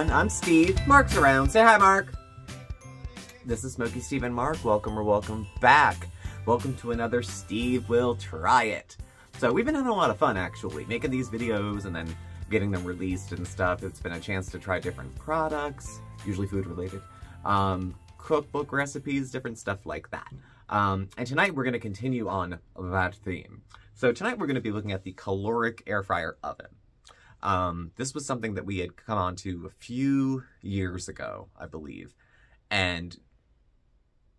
Everyone, I'm Steve. Marc's around. Say hi, Marc. This is Smokey Steve and Marc. Welcome or welcome back. Welcome to another Steve Will Try It. So we've been having a lot of fun actually, making these videos and then getting them released and stuff. It's been a chance to try different products, usually food related, um, cookbook recipes, different stuff like that. Um, and tonight we're going to continue on that theme. So tonight we're going to be looking at the Kalorik air fryer oven. Um, this was something that we had come on to a few years ago, I believe. And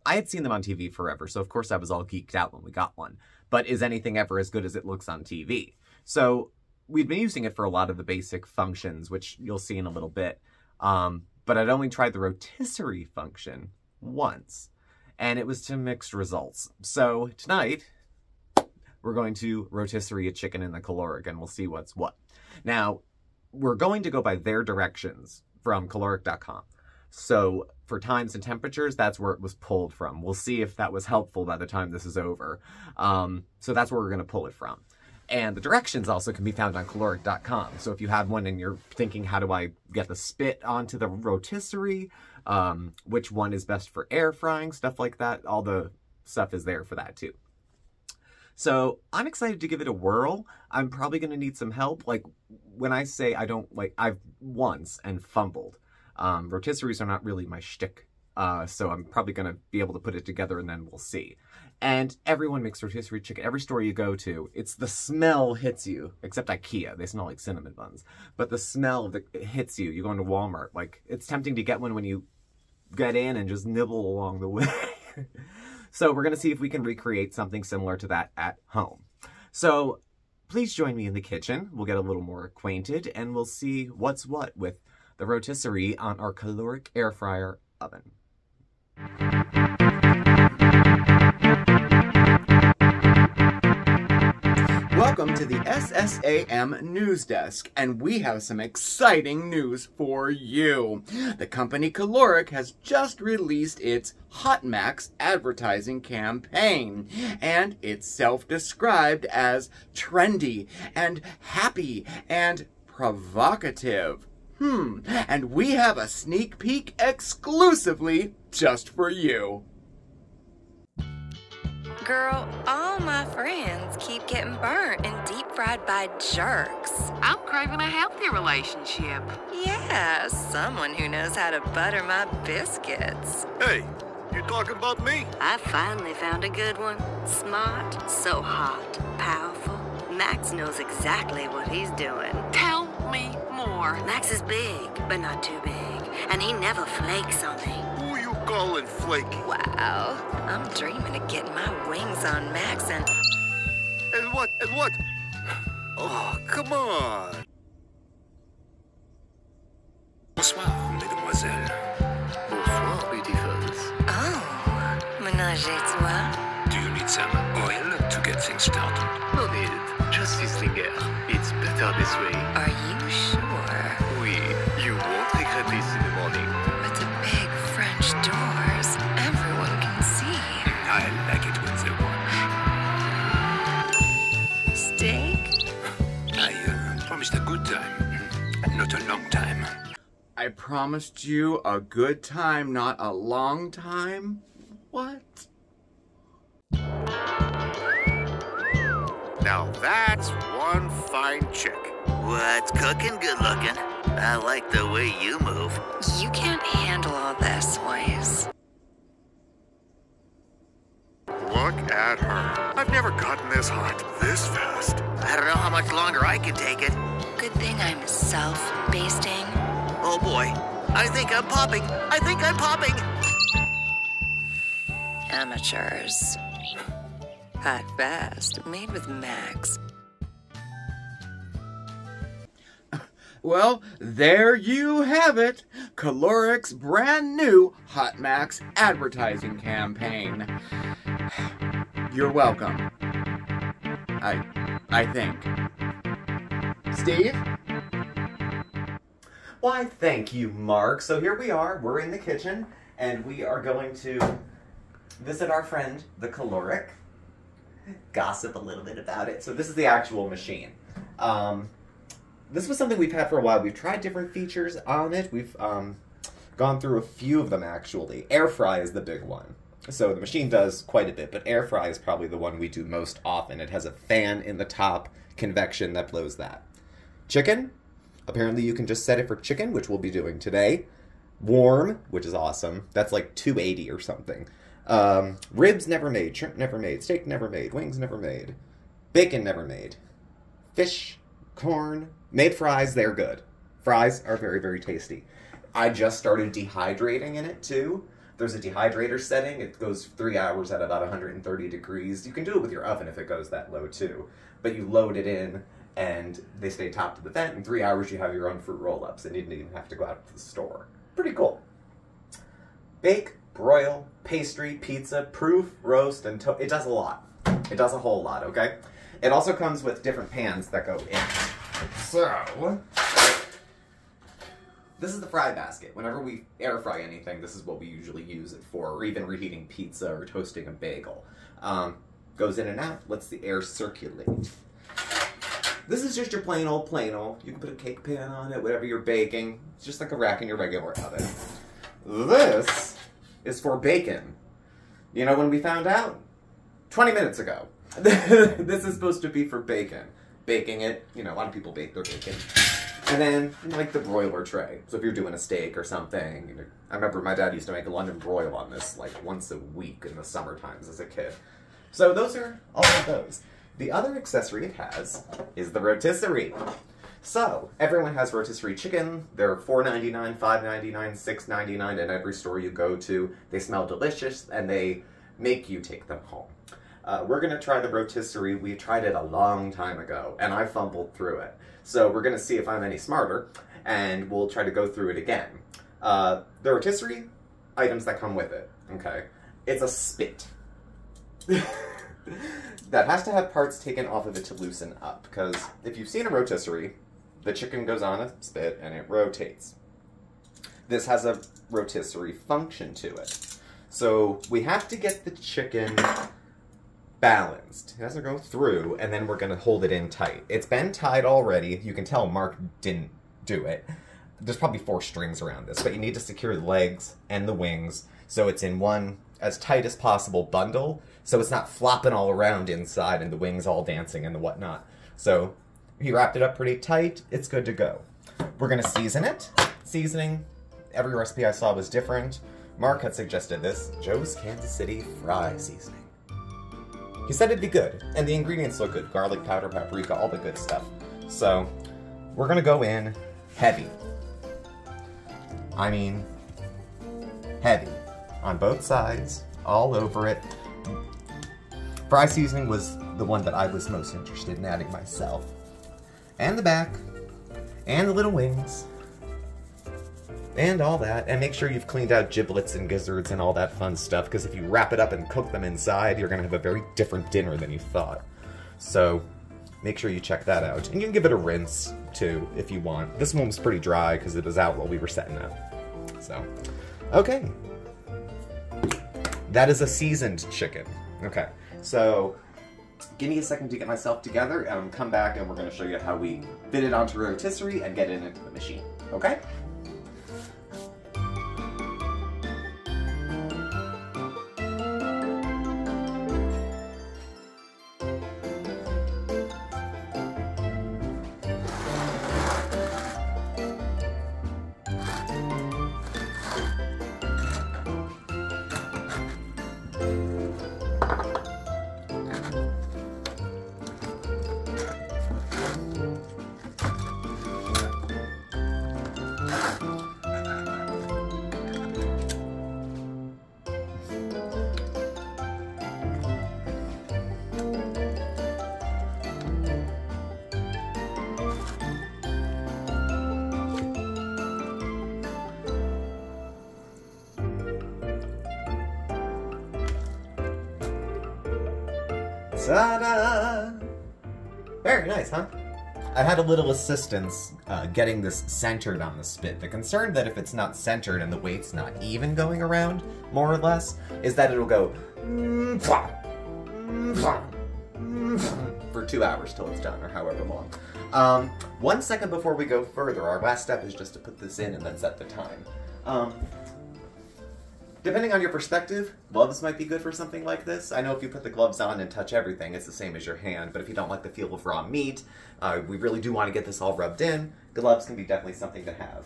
I had seen them on TV forever, so of course I was all geeked out when we got one. But is anything ever as good as it looks on TV? So we'd been using it for a lot of the basic functions, which you'll see in a little bit. Um, but I'd only tried the rotisserie function once, and it was to mixed results. So tonight, we're going to rotisserie a chicken in the Kalorik, and we'll see what's what. Now, we're going to go by their directions from kalorik.com. So for times and temperatures, that's where it was pulled from. We'll see if that was helpful by the time this is over. Um, so that's where we're going to pull it from. And the directions also can be found on kalorik.com. So if you have one and you're thinking, how do I get the spit onto the rotisserie? Um, which one is best for air frying? Stuff like that. All the stuff is there for that too. So I'm excited to give it a whirl. I'm probably going to need some help. Like when I say I don't like, I've once and fumbled. Um, rotisseries are not really my shtick. Uh, so I'm probably going to be able to put it together and then we'll see. And everyone makes rotisserie chicken. Every store you go to, it's the smell hits you. Except IKEA, they smell like cinnamon buns. But the smell that hits you. You go into Walmart, like it's tempting to get one when you get in and just nibble along the way. So we're gonna see if we can recreate something similar to that at home. So please join me in the kitchen. We'll get a little more acquainted and we'll see what's what with the rotisserie on our Kalorik air fryer oven. Welcome to the SSAM News Desk, and we have some exciting news for you. The company Kalorik has just released its Hot Max advertising campaign, and it's self-described as trendy and happy and provocative. Hmm, and we have a sneak peek exclusively just for you. Girl, all my friends keep getting burnt and deep fried by jerks. I'm craving a healthy relationship. Yeah, someone who knows how to butter my biscuits. Hey, you talking about me? I finally found a good one. Smart, so hot, powerful. Max knows exactly what he's doing. Tell me more. Max is big, but not too big, and he never flakes on me. You calling flaky? Wow, I'm dreaming of getting my wings on Max and. And what? And what? Oh, come on. Bonsoir, mesdemoiselles. Bonsoir, beautifuls. Oh, menage a trois. Do you need some oil to get things started? No need. Just Sislinger. It's better this way. Are you sure? Promised you a good time, not a long time? What? Now that's one fine chick. What's cooking good looking? I like the way you move. You can't handle all this, Waze. Look at her. I've never gotten this hot this fast. I don't know how much longer I can take it. Good thing I'm self-basting. Oh boy. I think I'm popping. I think I'm popping. Amateurs. Hot fast, made with Max. Well, there you have it. Kalorik's brand new Hot Max advertising campaign. You're welcome. I I think. Steve? Why, thank you, Marc. So here we are. We're in the kitchen, and we are going to visit our friend, the Kalorik. Gossip a little bit about it. So this is the actual machine. Um, this was something we've had for a while. We've tried different features on it. We've um, gone through a few of them actually. Air fry is the big one. So the machine does quite a bit, but air fry is probably the one we do most often. It has a fan in the top, convection that blows that. Chicken, apparently you can just set it for chicken, which we'll be doing today. Warm, which is awesome. That's like 280 or something. Um, ribs never made, shrimp never made, steak never made, wings never made, bacon never made, fish, corn, made fries, they're good. Fries are very, very tasty. I just started dehydrating in it too. There's a dehydrator setting. It goes three hours at about 130 degrees. You can do it with your oven if it goes that low too. But you load it in and they stay top to the vent. In three hours, you have your own fruit roll ups and you didn't even have to go out to the store. Pretty cool. Bake, broil, pastry, pizza, proof, roast, and to- it does a lot. It does a whole lot, okay? It also comes with different pans that go in. So, this is the fry basket. Whenever we air fry anything, this is what we usually use it for, or even reheating pizza or toasting a bagel. Um, goes in and out, lets the air circulate. This is just your plain old plain old. You can put a cake pan on it, whatever you're baking. It's just like a rack in your regular oven. This is for bacon. You know when we found out? 20 minutes ago. this is supposed to be for bacon. Baking it, you know, a lot of people bake their bacon. And then, like the broiler tray. So if you're doing a steak or something, you know, I remember my dad used to make a London broil on this like once a week in the summer times as a kid. So those are all of those. The other accessory it has is the rotisserie. So everyone has rotisserie chicken. They're $4.99, $5.99, $6.99 at every store you go to. They smell delicious and they make you take them home. Uh, we're gonna try the rotisserie. We tried it a long time ago, and I fumbled through it. So we're gonna see if I'm any smarter, and we'll try to go through it again. Uh, the rotisserie items that come with it. Okay, it's a spit that has to have parts taken off of it to loosen up. Because if you've seen a rotisserie, the chicken goes on a spit and it rotates. This has a rotisserie function to it. So we have to get the chicken balanced. It has to go through, and then we're going to hold it in tight. It's been tied already. You can tell Marc didn't do it. There's probably four strings around this, but you need to secure the legs and the wings so it's in one as tight as possible bundle, so it's not flopping all around inside and the wings all dancing and the whatnot. So he wrapped it up pretty tight. It's good to go. We're to season it. Seasoning, every recipe I saw was different. Marc had suggested this Joe's Kansas City fry seasoning. He said it'd be good, and the ingredients look good garlic powder, paprika, all the good stuff. So, we're gonna go in heavy. I mean, heavy. On both sides, all over it. Fry seasoning was the one that I was most interested in adding myself. And the back, and the little wings, and all that. And make sure you've cleaned out giblets and gizzards and all that fun stuff, because if you wrap it up and cook them inside, you're going to have a very different dinner than you thought. So make sure you check that out. And you can give it a rinse, too, if you want. This one was pretty dry because it was out while we were setting up. So, okay. That is a seasoned chicken. Okay, so give me a second to get myself together, and come back and we're going to show you how we fit it onto rotisserie and get it into the machine. Okay? Ta-da! Very nice, huh? I had a little assistance uh, getting this centered on the spit. The concern that if it's not centered and the weight's not even going around, more or less, is that it'll go for two hours till it's done, or however long. Um, one second before we go further, our last step is just to put this in and then set the time. Um, depending on your perspective, gloves might be good for something like this. I know if you put the gloves on and touch everything, it's the same as your hand, but if you don't like the feel of raw meat, uh, we really do want to get this all rubbed in, gloves can be definitely something to have.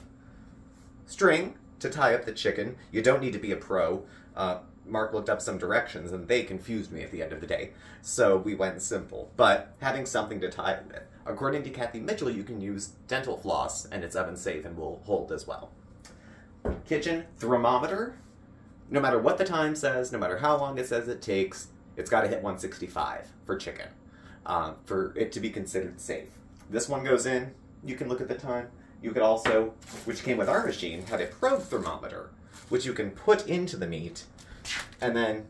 String to tie up the chicken. You don't need to be a pro. Uh, Marc looked up some directions and they confused me at the end of the day. So we went simple. But having something to tie it with. According to Cathy Mitchell, you can use dental floss and it's oven safe and will hold as well. Kitchen thermometer. No matter what the time says, no matter how long it says it takes, it's got to hit 165 for chicken um, for it to be considered safe. This one goes in, you can look at the time. You could also, which came with our machine, have a probe thermometer, which you can put into the meat, and then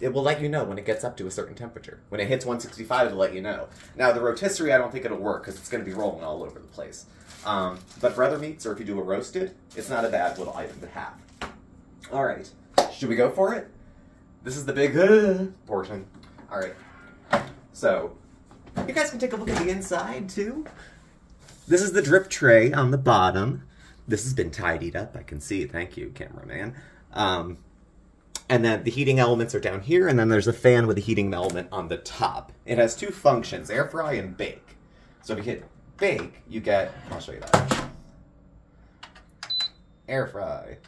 it will let you know when it gets up to a certain temperature. When it hits 165, it'll let you know. Now, the rotisserie, I don't think it'll work because it's going to be rolling all over the place. Um, but for other meats, or if you do a roasted, it's not a bad little item to have. All right, should we go for it? This is the big uh, portion. All right. So, you guys can take a look at the inside too. This is the drip tray on the bottom. This has been tidied up. I can see. Thank you, cameraman. Um, and then the heating elements are down here, and then there's a fan with a heating element on the top. It has two functions, air fry and bake. So if you hit bake, you get, I'll show you that. Air fry.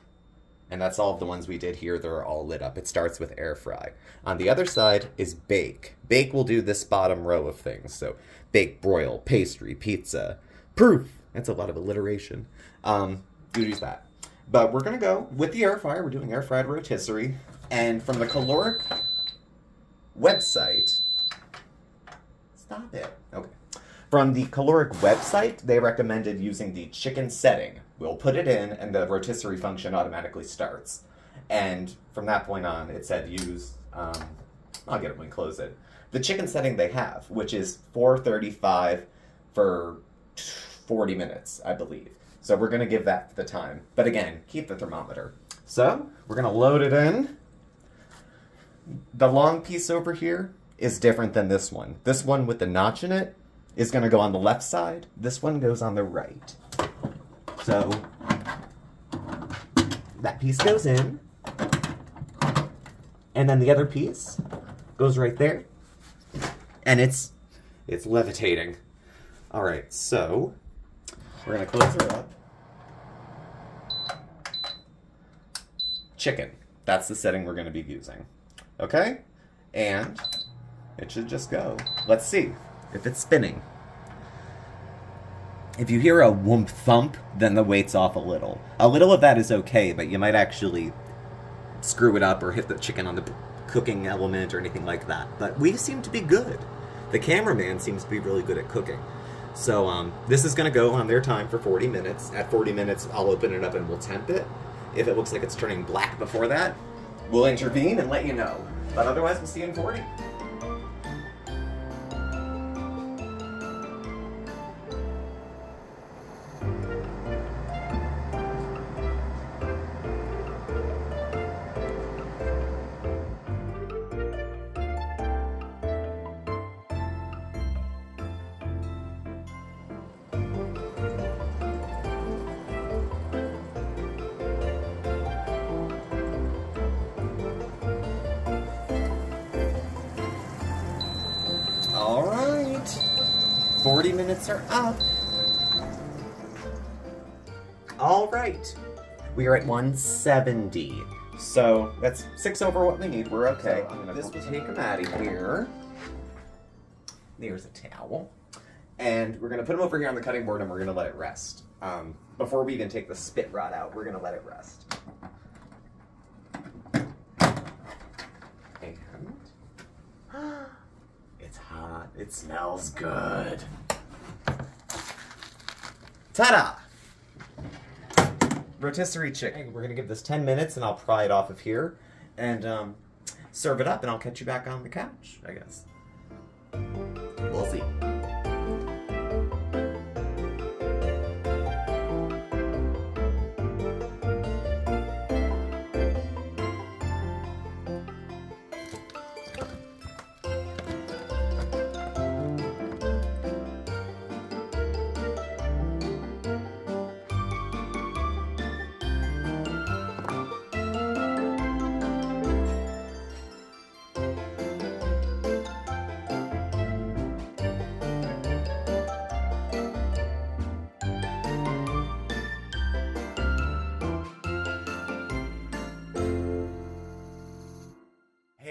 And that's all of the ones we did here. They're all lit up. It starts with air fry. On the other side is bake. Bake will do this bottom row of things. So bake, broil, pastry, pizza, proof. That's a lot of alliteration. Um, you use that. But we're gonna go with the air fryer. We're doing air fried rotisserie. And from the Kalorik website, stop it. Okay. From the Kalorik website, they recommended using the chicken setting. We'll put it in, and the rotisserie function automatically starts. And from that point on, it said use. Um, I'll get it when close it. The chicken setting they have, which is 435 for 40 minutes, I believe. So we're going to give that the time. But again, keep the thermometer. So we're going to load it in. The long piece over here is different than this one. This one with the notch in it is going to go on the left side. This one goes on the right. So that piece goes in. And then the other piece goes right there. And it's it's levitating. All right, so we're to close her up. Chicken. That's the setting we're to be using. Okay? And it should just go. Let's see if it's spinning. If you hear a whoomp thump, then the weight's off a little. A little of that is okay, but you might actually screw it up or hit the chicken on the cooking element or anything like that. But we seem to be good. The cameraman seems to be really good at cooking. So um, this is going to go on their time for 40 minutes. At 40 minutes, I'll open it up and we'll temp it. If it looks like it's turning black before that, we'll intervene and let you know. But otherwise, we'll see you in 40. Are at 170. So that's six over what we need. We're okay. I'm gonna this will take them out of here. There's a towel. And we're gonna put them over here on the cutting board and we're gonna let it rest. Um, before we even take the spit rod out, we're gonna let it rest. And it's hot. It smells good. Ta-da! Rotisserie chicken. We're gonna give this 10 minutes and I'll pry it off of here and um, serve it up and I'll catch you back on the couch, I guess. We'll see.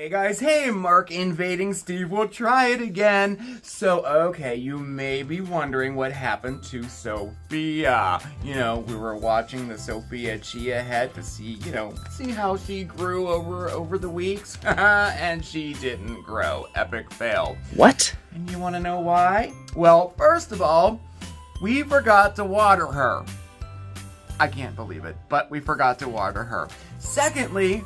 Hey guys, hey, Marc invading Steve will try it again. So, okay, you may be wondering what happened to Sophia. You know, we were watching the Sophia Chia head to see, you know, see how she grew over over the weeks. and she didn't grow. Epic fail. What? And you want to know why? Well, first of all, we forgot to water her. I can't believe it, but we forgot to water her. Secondly,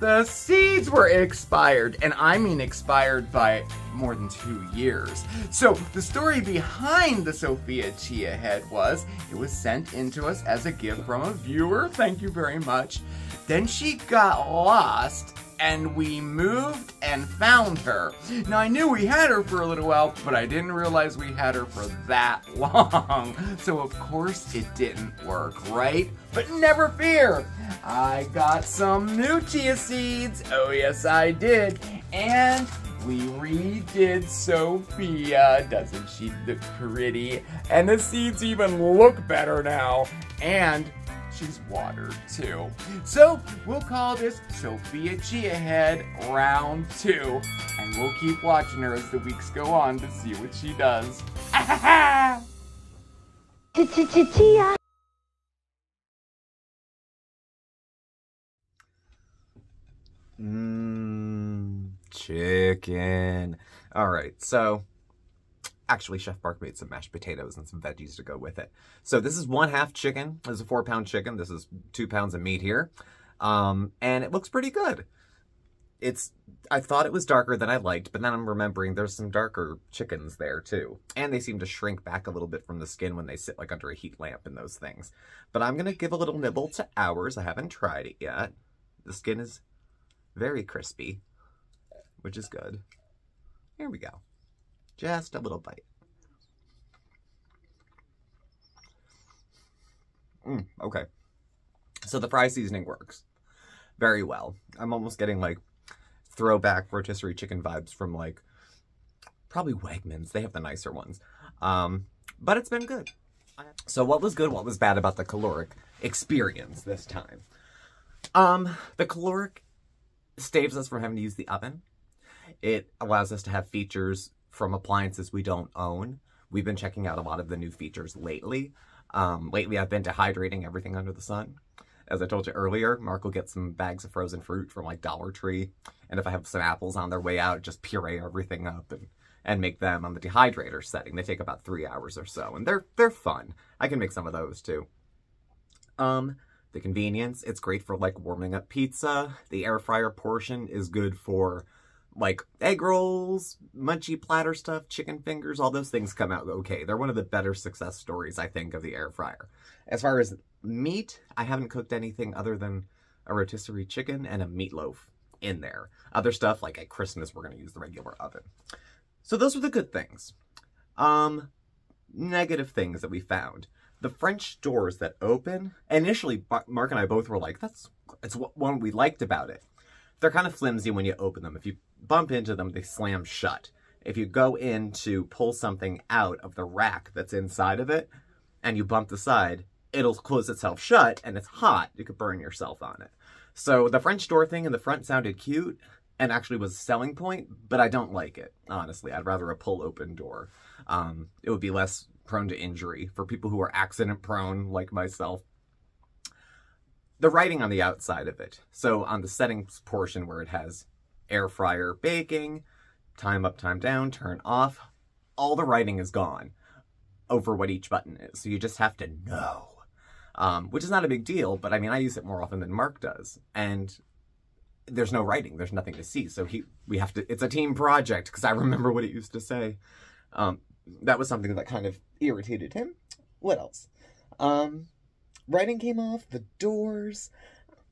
the seeds were expired, and I mean expired by more than two years. So the story behind the Sophia Chia head was it was sent in to us as a gift from a viewer. Thank you very much. Then she got lost and we moved and found her. Now I knew we had her for a little while, but I didn't realize we had her for that long. So of course it didn't work, right? But never fear, I got some new chia seeds. Oh yes I did. And we redid Sophia. Doesn't she look pretty? And the seeds even look better now. And she's watered too. So we'll call this Sophia Chia Head round two, and we'll keep watching her as the weeks go on to see what she does. Chia. Mmm, chicken. All right, so actually Chef Bark made some mashed potatoes and some veggies to go with it. So this is one half chicken. This is a four pound chicken. This is two pounds of meat here. Um, and it looks pretty good. It's, I thought it was darker than I liked, but then I'm remembering there's some darker chickens there too. And they seem to shrink back a little bit from the skin when they sit like under a heat lamp and those things. But I'm going to give a little nibble to ours. I haven't tried it yet. The skin is very crispy, which is good. Here we go. Just a little bite. Mm, okay. So the fry seasoning works very well. I'm almost getting like throwback rotisserie chicken vibes from like probably Wegmans. They have the nicer ones. Um, but it's been good. So what was good, what was bad about the Kalorik experience this time? Um, the Kalorik saves us from having to use the oven. It allows us to have features from appliances we don't own. We've been checking out a lot of the new features lately. Um, lately, I've been dehydrating everything under the sun. As I told you earlier, Marc will get some bags of frozen fruit from like Dollar Tree. And if I have some apples on their way out, just puree everything up and, and make them on the dehydrator setting. They take about three hours or so, and they're they're fun. I can make some of those too. Um, the convenience, it's great for like warming up pizza. The air fryer portion is good for like egg rolls, munchy platter stuff, chicken fingers, all those things come out okay. They're one of the better success stories, I think, of the air fryer. As far as meat, I haven't cooked anything other than a rotisserie chicken and a meatloaf in there. Other stuff, like at Christmas, we're going to use the regular oven. So those were the good things. Um, negative things that we found. The French doors that open, initially, Marc and I both were like, that's, it's one we liked about it. They're kind of flimsy when you open them. If you bump into them, they slam shut. If you go in to pull something out of the rack that's inside of it, and you bump the side, it'll close itself shut, and it's hot. You could burn yourself on it. So the French door thing in the front sounded cute, and actually was a selling point, but I don't like it, honestly. I'd rather a pull-open door. Um, it would be less prone to injury for people who are accident-prone, like myself the writing on the outside of it. So on the settings portion where it has air fryer baking, time up, time down, turn off, all the writing is gone over what each button is. So you just have to know, um, which is not a big deal, but I mean, I use it more often than Marc does. And there's no writing, there's nothing to see. So he, we have to, it's a team project because I remember what it used to say. Um, that was something that kind of irritated him. What else? Um, writing came off, the doors.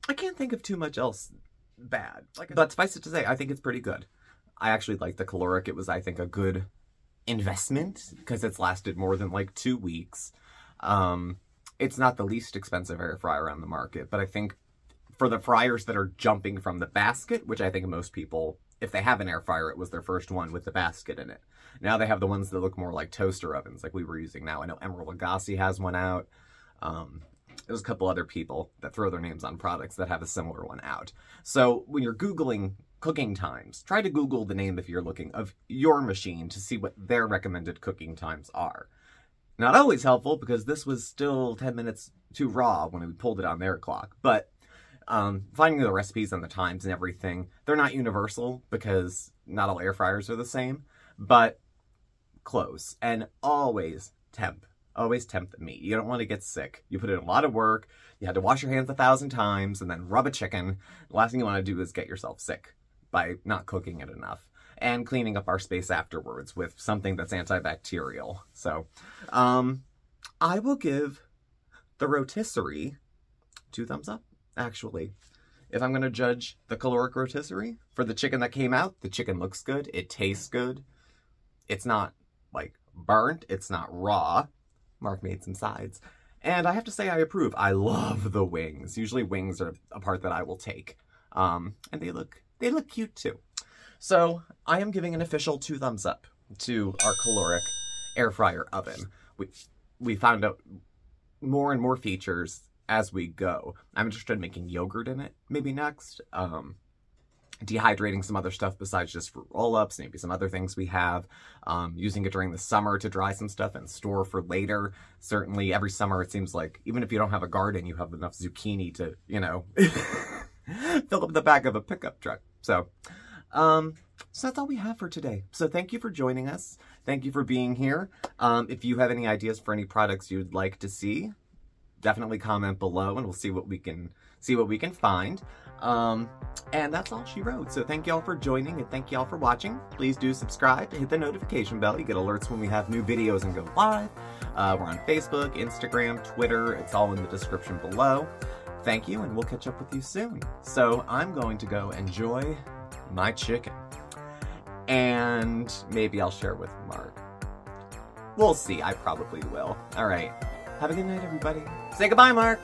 I can't think of too much else bad. Like, but suffice it to say, I think it's pretty good. I actually like the Kalorik. It was, I think, a good investment because it's lasted more than like two weeks. Um, it's not the least expensive air fryer on the market, but I think for the fryers that are jumping from the basket, which I think most people, if they have an air fryer, it was their first one with the basket in it. Now they have the ones that look more like toaster ovens, like we were using now. I know Emeril Lagasse has one out. Um, there's a couple other people that throw their names on products that have a similar one out. So when you're Googling cooking times. Try to Google the name if you're looking of your machine to see what their recommended cooking times are. Not always helpful because this was still 10 minutes too raw when we pulled it on their clock, but um, finding the recipes and the times and everything, they're not universal because not all air fryers are the same, but close. And always temp. Always temp the meat. You don't want to get sick. You put in a lot of work. You had to wash your hands a thousand times and then rub a chicken. The last thing you want to do is get yourself sick by not cooking it enough and cleaning up our space afterwards with something that's antibacterial. So, um, I will give the rotisserie two thumbs up, actually. If I'm going to judge the Kalorik rotisserie for the chicken that came out, the chicken looks good. It tastes good. It's not, like, burnt. It's not raw. Marc made some sides. And I have to say I approve. I love the wings. Usually wings are a part that I will take. Um, and they look, they look cute too. So I am giving an official two thumbs up to our Kalorik air fryer oven. We we found out more and more features as we go. I'm interested in making yogurt in it maybe next. Um, dehydrating some other stuff besides just for roll-ups, maybe some other things we have. Um, using it during the summer to dry some stuff and store for later. Certainly every summer it seems like, even if you don't have a garden, you have enough zucchini to, you know, fill up the back of a pickup truck. So, um, so that's all we have for today. So thank you for joining us. Thank you for being here. Um, if you have any ideas for any products you'd like to see, definitely comment below and we'll see what we can see what we can find. Um, and that's all she wrote. So thank y'all for joining and thank y'all for watching. Please do subscribe, hit the notification bell. You get alerts when we have new videos and go live. Uh, we're on Facebook, Instagram, Twitter. It's all in the description below. Thank you, and we'll catch up with you soon. So I'm going to go enjoy my chicken. And maybe I'll share with Marc. We'll see. I probably will. All right. Have a good night, everybody. Say goodbye, Marc.